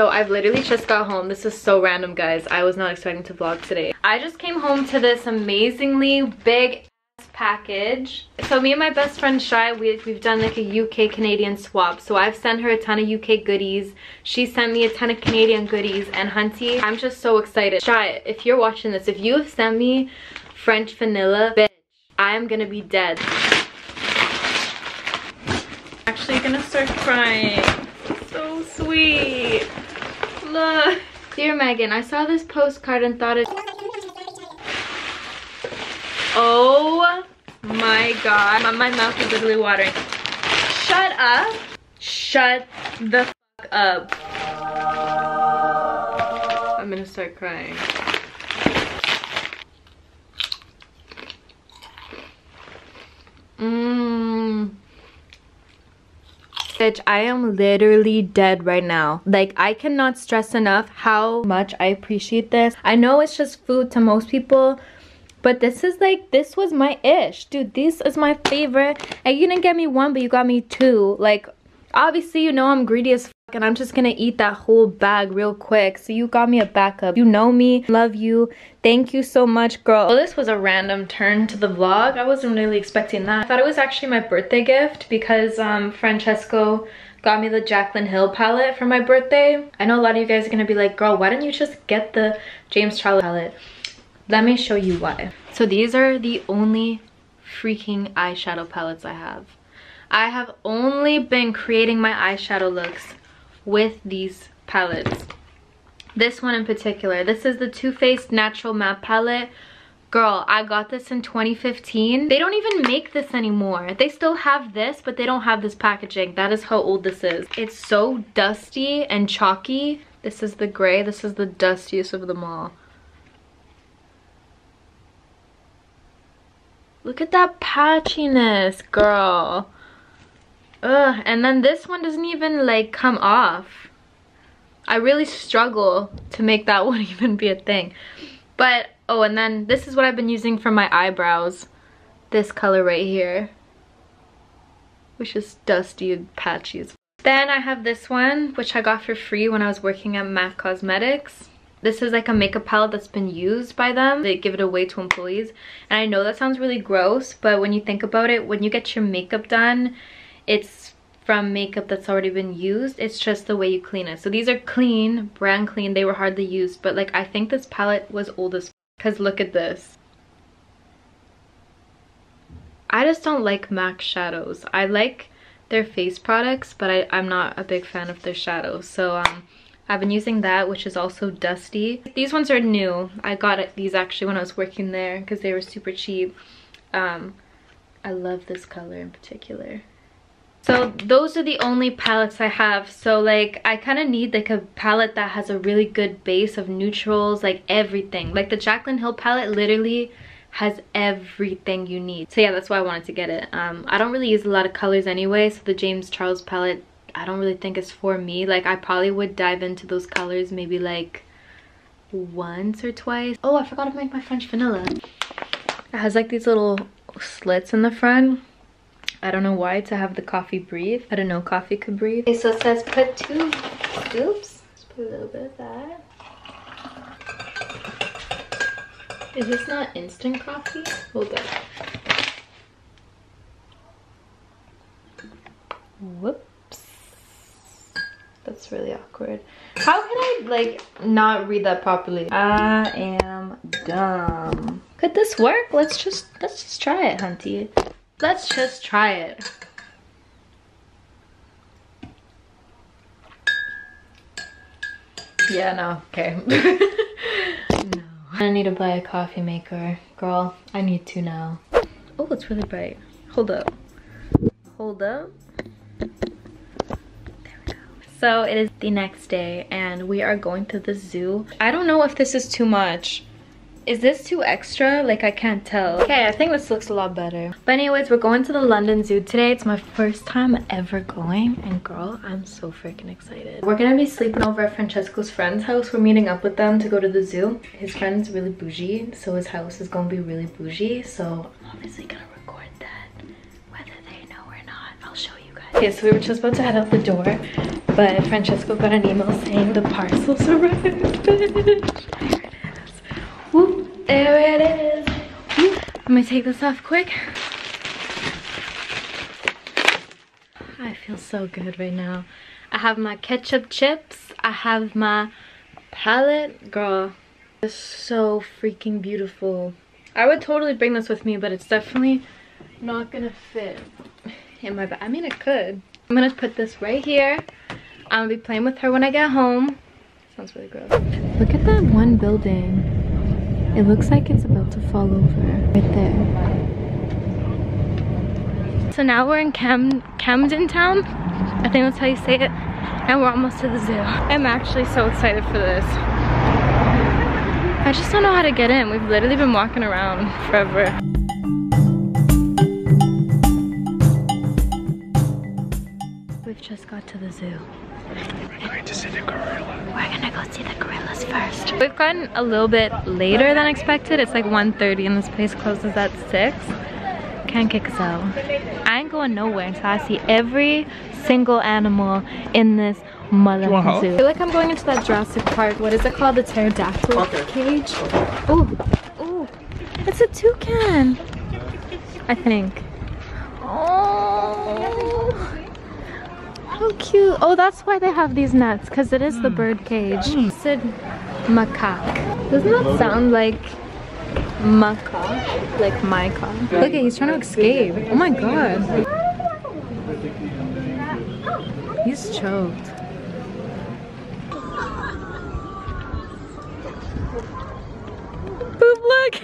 so I've literally just got home. This is so random, guys. I was not expecting to vlog today. I just came home to this amazingly big package. So me and my best friend Shy, we, we've done like a UK Canadian swap. So I've sent her a ton of UK goodies. She sent me a ton of Canadian goodies. And Hunty, I'm just so excited. Shy, if you're watching this, if you have sent me French vanilla, bitch, I am gonna be dead. Actually gonna start crying. So sweet. Look. Dear Megan, I saw this postcard and thought it... Oh my god. My, mouth is literally watering. Shut up. Shut the fuck up. I'm gonna start crying. Mmm. Bitch, I am literally dead right now. Like, I cannot stress enough how much I appreciate this. I know it's just food to most people, but this is like, this was my ish. Dude, this is my favorite. And you didn't get me one, but you got me two. Like, obviously, you know I'm greedy as and I'm just gonna eat that whole bag real quick. So you got me a backup. You know me, love you. Thank you so much, girl. Well, this was a random turn to the vlog. I wasn't really expecting that. I thought it was actually my birthday gift because um, Francesco got me the Jaclyn Hill palette for my birthday. I know a lot of you guys are gonna be like, girl, why didn't you just get the James Charles palette? Let me show you why. So these are the only freaking eyeshadow palettes I have. I have only been creating my eyeshadow looks with these palettes. This one in particular. This is the Too Faced Natural Matte Palette. Girl, I got this in 2015. They don't even make this anymore. They still have this, but they don't have this packaging. That is how old this is. It's so dusty and chalky. This is the gray. This is the dustiest of them all. Look at that patchiness, girl. Ugh, and then this one doesn't even like come off. I really struggle to make that one even be a thing. But, oh, and then this is what I've been using for my eyebrows. This color right here. Which is dusty and patchy as Then I have this one, which I got for free when I was working at MAC Cosmetics. This is like a makeup palette that's been used by them. They give it away to employees. And I know that sounds really gross, but when you think about it, when you get your makeup done, it's from makeup that's already been used. It's just the way you clean it. So these are clean, brand clean. They were hardly used, but like I think this palette was old as because look at this. I just don't like MAC shadows. I like their face products, but I, I'm not a big fan of their shadows. So um, I've been using that, which is also dusty. These ones are new. I got these actually when I was working there because they were super cheap. Um, I love this color in particular. So those are the only palettes I have. So like I kind of need like a palette that has a really good base of neutrals, like everything. Like the Jaclyn Hill palette literally has everything you need. So yeah, that's why I wanted to get it. Um, I don't really use a lot of colors anyway, so the James Charles palette I don't really think is for me. Like I probably would dive into those colors maybe like once or twice. Oh, I forgot to make my French vanilla. It has like these little slits in the front. I don't know why to have the coffee breathe. I don't know coffee could breathe. Okay, so it says put two scoops. Let's put a little bit of that. Is this not instant coffee? Hold up. Whoops. that's really awkward. How can I like not read that properly? I am dumb. Could this work? Let's just let's just try it, Hunty. Let's just try it. Yeah, no, okay. no. I need to buy a coffee maker. Girl, I need to now. Oh, it's really bright. Hold up. Hold up. So it is the next day and we are going to the zoo. I don't know if this is too much. Is this too extra? Like I can't tell. Okay, I think this looks a lot better. But anyways, we're going to the London Zoo today. It's my first time ever going and girl, I'm so freaking excited. We're gonna be sleeping over at Francesco's friend's house. We're meeting up with them to go to the zoo. His friend's really bougie, so his house is gonna be really bougie. So I'm obviously gonna record that. Whether they know or not, I'll show you guys. Okay, so we were just about to head out the door, but Francesco got an email saying the parcels arrived. There it is. Let me take this off quick. I feel so good right now. I have my ketchup chips. I have my palette. Girl, it's so freaking beautiful. I would totally bring this with me, but it's definitely not gonna fit in my bag. I mean, it could. I'm gonna put this right here. I'm gonna be playing with her when I get home. Sounds really gross. Look at that one building. It looks like it's about to fall over right there. So now we're in Cam Camden Town. I think that's how you say it. And we're almost to the zoo. I'm actually so excited for this. I just don't know how to get in. We've literally been walking around forever. We've just got to the zoo. We're going to see the gorilla. We're gonna go see the gorillas first. We've gotten a little bit later than expected. It's like 1.30 and this place closes at 6. Can't kick us out. I ain't going nowhere until I see every single animal in this mother zoo. I feel like I'm going into that Jurassic Park. What is it called? The pterodactyl Okay. cage? Oh, oh, it's a toucan. I think. Oh, how cute. Oh, that's why they have these nets, because it is the mm. bird cage. Mm. Said macaque. Doesn't that sound like macaque? Like my car? Look at, he's trying to escape. Oh my god. He's choked. Boop, look!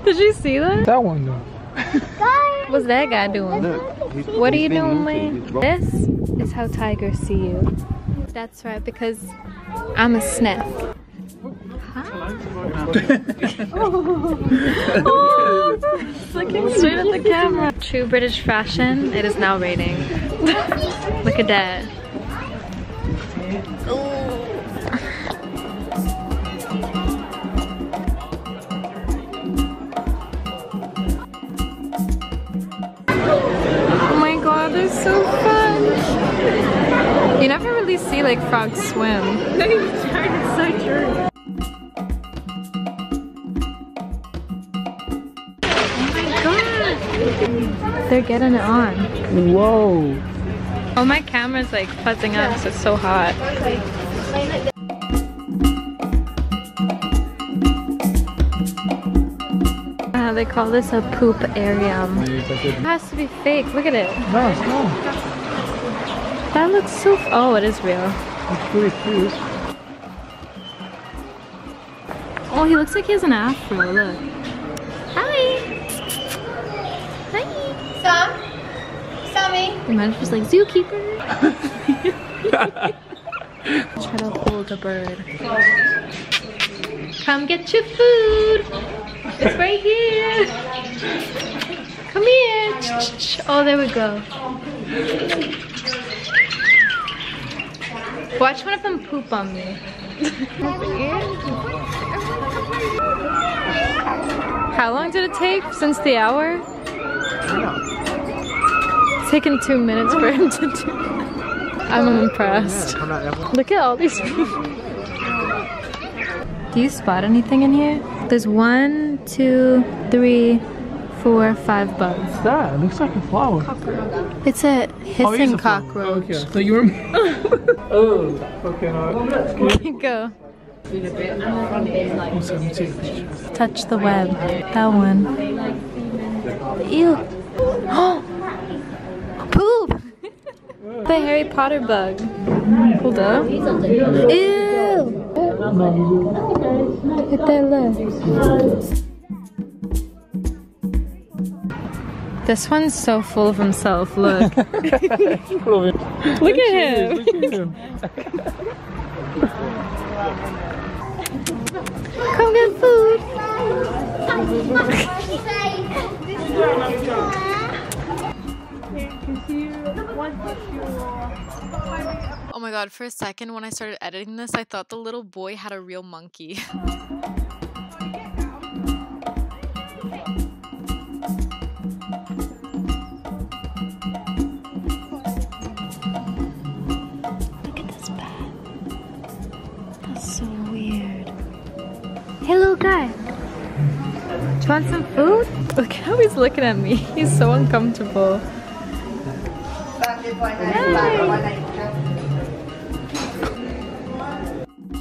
Did you see that? That one though. What's that guy doing? What are you doing, man? This is how tigers see you. That's right, because I'm a sniff. oh, looking straight at the camera. True British fashion, it is now raining. Look at that. Oh like frogs swim. so true. Oh my god. They're getting it on. Whoa. Oh, my camera's like fuzzing up, so it's so hot. Uh, they call this a poop arium. It has to be fake. Look at it. No, it's not. That looks so. F oh, it is real. It's pretty cute. Oh, he looks like he has an afro. Look. Hi. Hi. Sam? Sammy? Imagine just like zookeeper. Try to hold a bird. Come get your food. It's right here. Come here. Oh, there we go. Watch one of them poop on me. How long did it take since the hour? It's taken two minutes for him to do. I'm impressed. I'm not ever. Look at all these people. Do you spot anything in here? There's one, two, three, four, five bugs. That it looks like a flower. It's a Oh, hissing a flower. cockroach. Oh, okay, so you were. oh, okay. No. Go. Let's see, let me take a picture. Touch the web. That one. Ew. Oh! Poop! the Harry Potter bug. Hold up. Ew! Look at that look. This one's so full of himself. Look. Look at him. Come get food. Oh my god, for a second when I started editing this, I thought the little boy had a real monkey. want some food? Look how he's looking at me. He's so uncomfortable.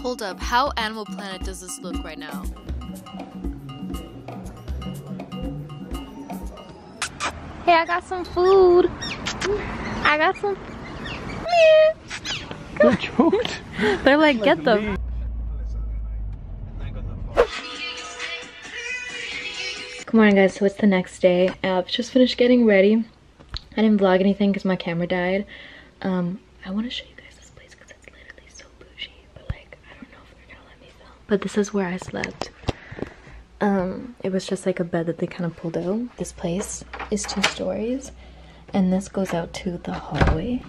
Hold up, how Animal Planet does this look right now? Hey, I got some food. I got some. They're choked. They're like, get them. Good morning, guys. So it's the next day. I've just finished getting ready. I didn't vlog anything because my camera died. Um, I want to show you guys this place because it's literally so bougie. But like, I don't know if they're gonna let me film. But this is where I slept. Um, it was just like a bed that they kind of pulled out. This place is two stories, and this goes out to the hallway.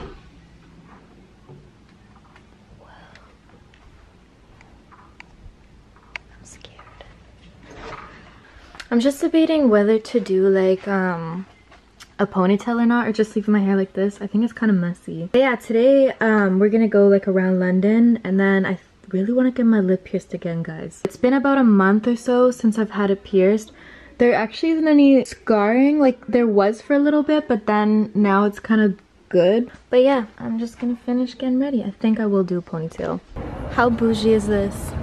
I'm just debating whether to do like um a ponytail or not or just leave my hair like this. I think it's kind of messy. But yeah, today um we're gonna go like around London and then I really want to get my lip pierced again, guys. It's been about a month or so since I've had it pierced. There actually isn't any scarring like there was for a little bit, but then now it's kind of good. But yeah, I'm just gonna finish getting ready. I think I will do a ponytail. How bougie is this?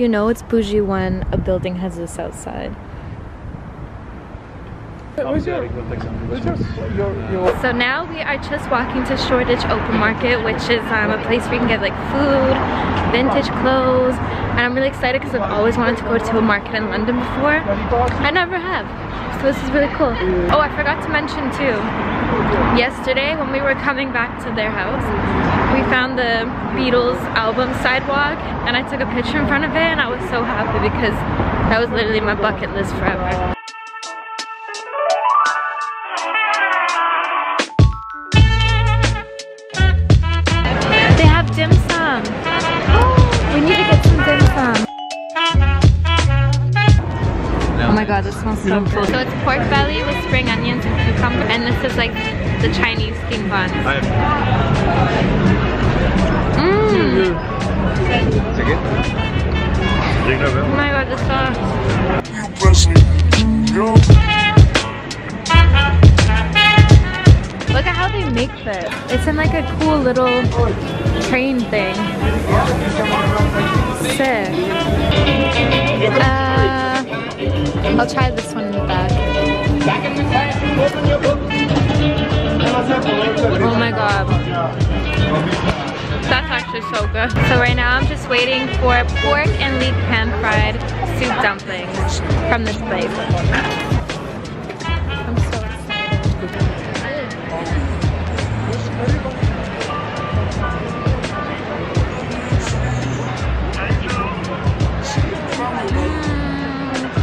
You know it's bougie when a building has this outside. Where's your, where's your, your, your So now we are just walking to Shoreditch Open Market, which is um, a place where you can get like food, vintage clothes, and I'm really excited because I've always wanted to go to a market in London before. I never have, so this is really cool. Oh, I forgot to mention too, yesterday when we were coming back to their house, we found the Beatles album sidewalk, and I took a picture in front of it, and I was so happy because that was literally my bucket list forever. They have dim sum. we need to get some dim sum. Oh my god, this smells so good. So it's pork belly with spring onions and cucumber, and this is like the Chinese steamed buns. Mmm. Oh my god, this sauce. Look at how they make this. It's in like a cool little train thing. Sick. Uh, I'll try this one in the back. God. That's actually so good. So right now I'm just waiting for pork and leek pan fried soup dumplings from this place. I'm so excited.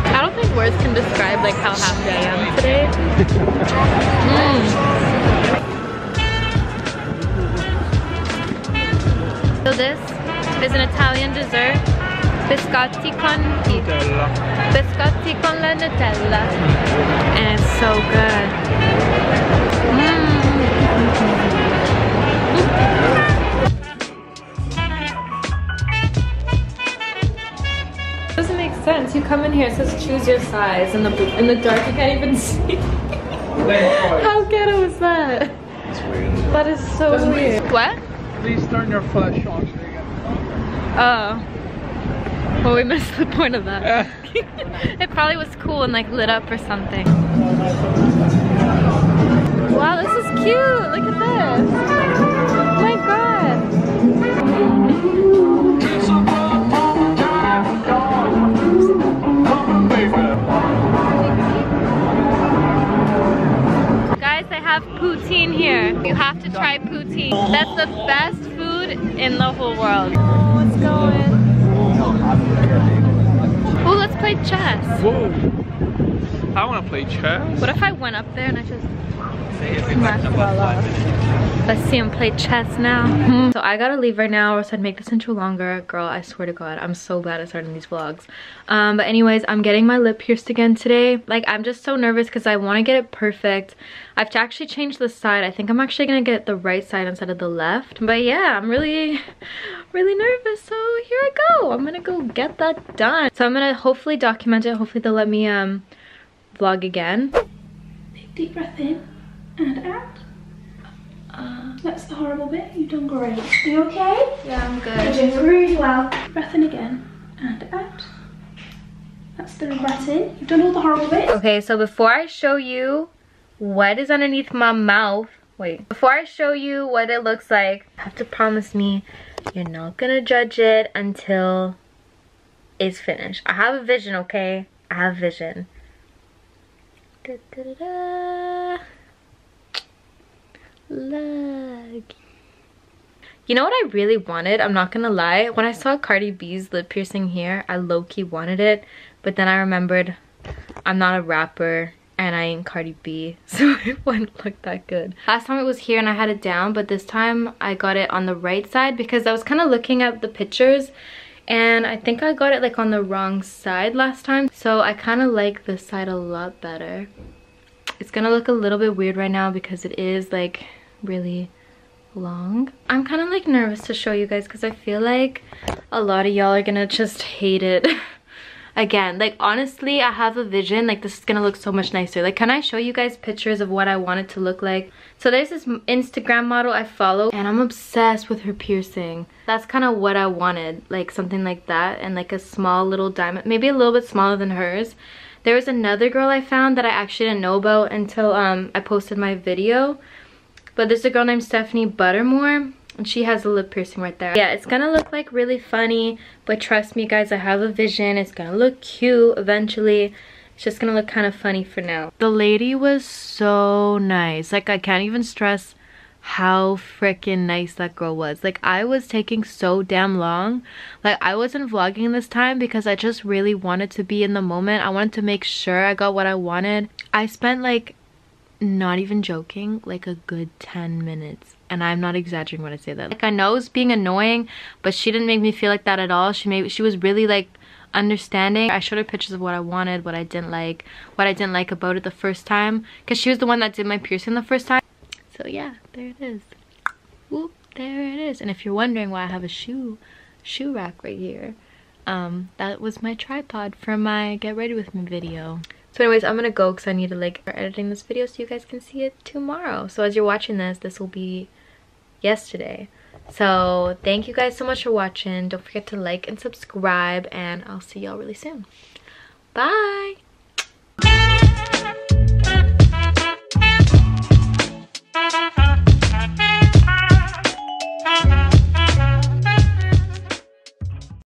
I don't think words can describe like how happy I am today. Mm. So this is an Italian dessert, biscotti con Nutella. biscotti con la Nutella, and it's so good. Mm. Doesn't make sense. You come in here, it says choose your size. In the in the dark, you can't even see. How ghetto is that? It's weird. That is so weird. What? Please turn your flash on. Oh. Well, we missed the point of that. it probably was cool and like lit up or something. Wow, this is cute. Look at this. Oh my god. Have poutine here. You have to try poutine. That's the best food in the whole world. Oh, it's going. Oh, let's play chess. Whoa. I want to play chess. What if I went up there and I just... Let's see him play chess now. so I gotta leave right now or else I'd make this intro longer. Girl, I swear to God, I'm so glad I started these vlogs. Um, but anyways, I'm getting my lip pierced again today. Like, I'm just so nervous because I want to get it perfect. I have to actually change the side. I think I'm actually gonna get the right side instead of the left. But yeah, I'm really, really nervous. So here I go. I'm gonna go get that done. So I'm gonna hopefully document it. Hopefully they'll let me um vlog again. Take deep breath in and out. Uh. That's the horrible bit. You've done great. Are you okay? Yeah, I'm You're doing really well. Breath in again and out. That's the breath in. You've done all the horrible bits. Okay, so before I show you what is underneath my mouth, wait, before I show you what it looks like, you have to promise me you're not gonna judge it until it's finished. I have a vision, okay? I have vision. Da, da, da, da. Look. You know what I really wanted? I'm not gonna lie. When I saw Cardi B's lip piercing here, I low-key wanted it. But then I remembered I'm not a rapper and I ain't Cardi B, so it wouldn't look that good. Last time it was here and I had it down, but this time I got it on the right side because I was kind of looking at the pictures and I think I got it like on the wrong side last time. So I kind of like this side a lot better. It's gonna look a little bit weird right now because it is like really long. I'm kind of like nervous to show you guys because I feel like a lot of y'all are gonna just hate it. Again, like honestly, I have a vision, like this is gonna look so much nicer. Like can I show you guys pictures of what I want it to look like? So there's this Instagram model I follow and I'm obsessed with her piercing. That's kind of what I wanted, like something like that and like a small little diamond, maybe a little bit smaller than hers. There was another girl I found that I actually didn't know about until um, I posted my video. But there's a girl named Stephanie Buttermore and she has a lip piercing right there. Yeah, it's gonna look like really funny, but trust me guys, I have a vision. It's gonna look cute eventually. It's just gonna look kind of funny for now. The lady was so nice. Like I can't even stress how freaking nice that girl was. Like I was taking so damn long. Like I wasn't vlogging this time because I just really wanted to be in the moment. I wanted to make sure I got what I wanted. I spent like not even joking like a good 10 minutes and i'm not exaggerating when i say that. Like i know it's being annoying but she didn't make me feel like that at all. She made she was really like understanding. I showed her pictures of what i wanted what i didn't like what i didn't like about it the first time because she was the one that did my piercing the first time. So yeah there it is. Whoop, there it is. And if you're wondering why i have a shoe shoe rack right here um that was my tripod for my get ready with me video. So anyways, I'm gonna go because I need to like start editing this video so you guys can see it tomorrow. So as you're watching this, this will be yesterday. So thank you guys so much for watching. Don't forget to like and subscribe and I'll see y'all really soon. Bye!